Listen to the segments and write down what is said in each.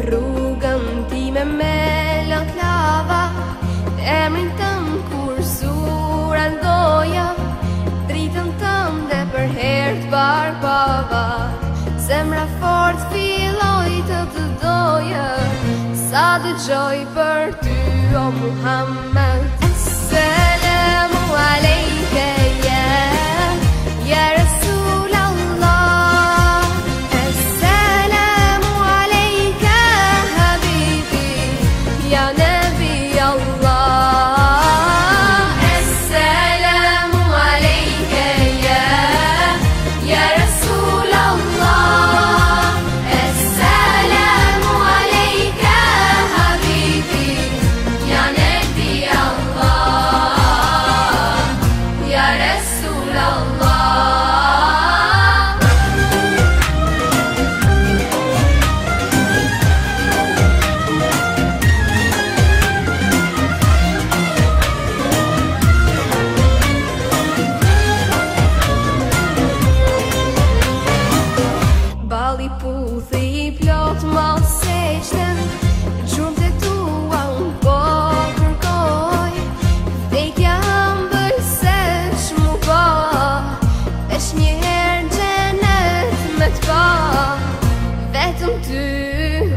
Rrugën ti me me klava lava emrin të kur sura ndoja Dritën të dhe për herë të barë pava Zemra fort filoj të të doja Sa dë gjoj për ty o Muhammed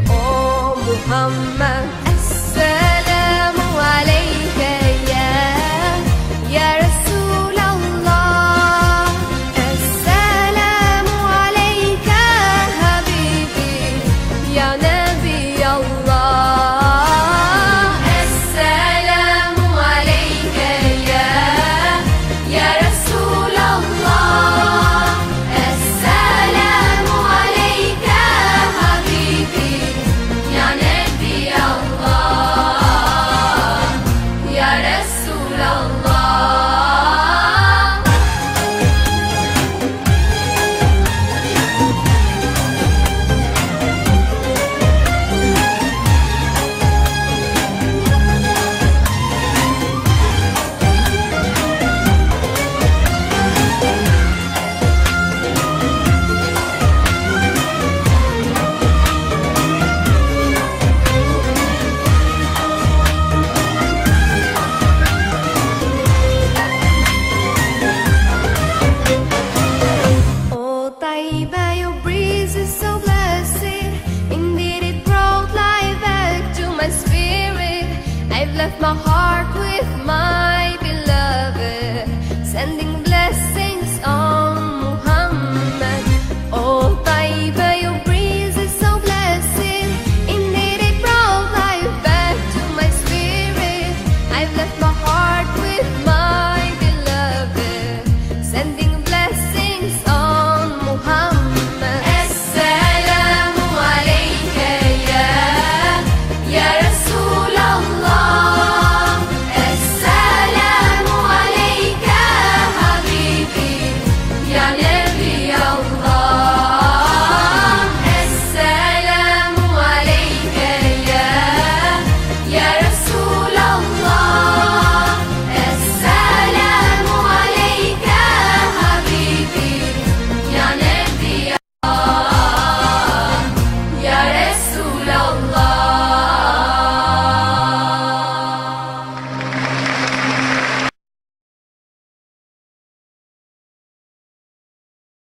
O Muhammed